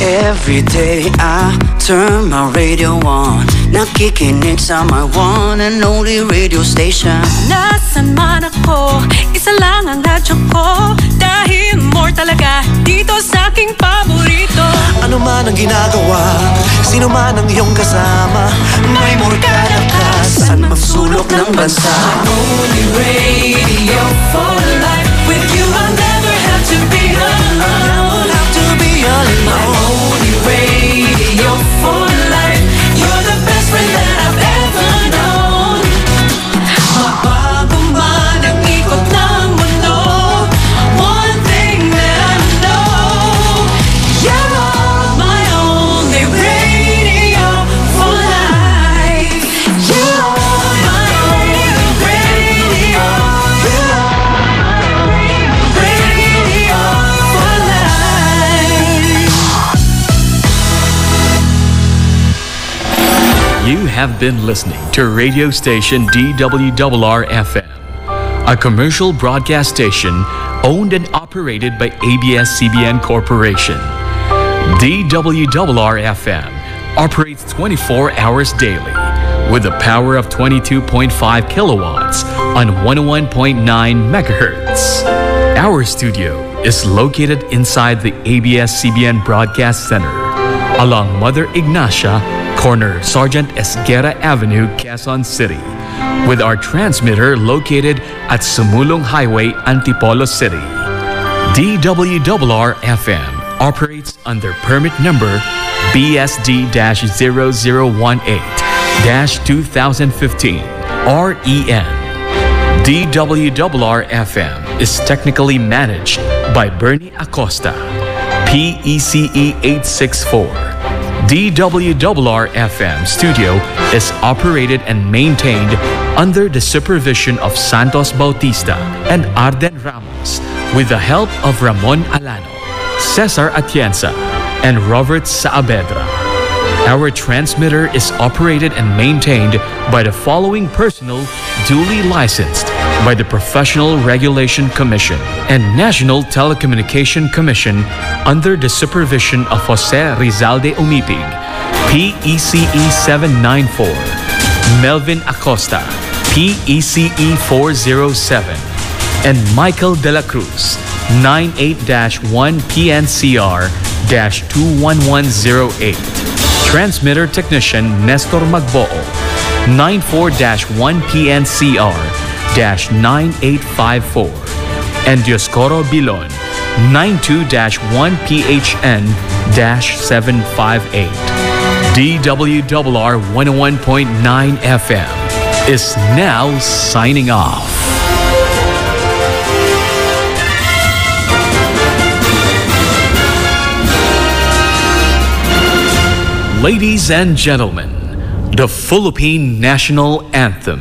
Every day I turn my radio on. Nakikinig sa my one and only radio station. Nasaan man ako, isa lang ang radyo ko. Dahil more talaga dito sa aking paborito. Ano man ang ginagawa Sino man ang iyong kasama May more ka na ka. Saan man sulok ng bansa. Only radio for life. With you I'll never have to be alone You have been listening to radio station DWRR FM, a commercial broadcast station owned and operated by ABS CBN Corporation. DWRR FM operates 24 hours daily with a power of 22.5 kilowatts on 101.9 megahertz. Our studio is located inside the ABS CBN Broadcast Center along Mother Ignacia, corner Sergeant Esguerra Avenue, Quezon City, with our transmitter located at Sumulong Highway, Antipolo City. DWRR FM operates under permit number BSD 0018 2015 REN. DWRR FM is technically managed by Bernie Acosta, PECE 864. DWRR FM studio is operated and maintained under the supervision of Santos Bautista and Arden Ramos with the help of Ramon Alano, Cesar Atienza, and Robert Saavedra. Our transmitter is operated and maintained by the following personnel duly licensed by the Professional Regulation Commission and National Telecommunication Commission under the supervision of Jose Rizalde Umipig, PECE 794, Melvin Acosta, PECE 407, and Michael De La Cruz, 98-1 PNCR 21108. Transmitter Technician Nestor Magboo, 94-1 PNCR 9854. And Dioscoro Bilon, 92-1 PHN 758. DWRR 101.9 FM is now signing off. Ladies and gentlemen, the Philippine National Anthem.